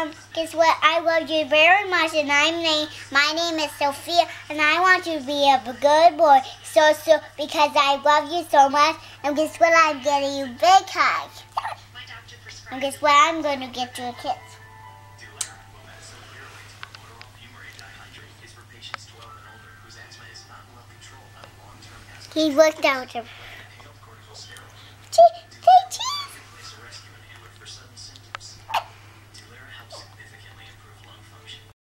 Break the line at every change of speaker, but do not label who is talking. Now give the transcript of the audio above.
um, guess what? I love you very much, and I'm name. My name is Sophia, and I want you to be a good boy. So, so because I love you so much, and guess what? I'm getting you a big hug. And guess what? I'm going to get you a kiss. He looked out. Gee,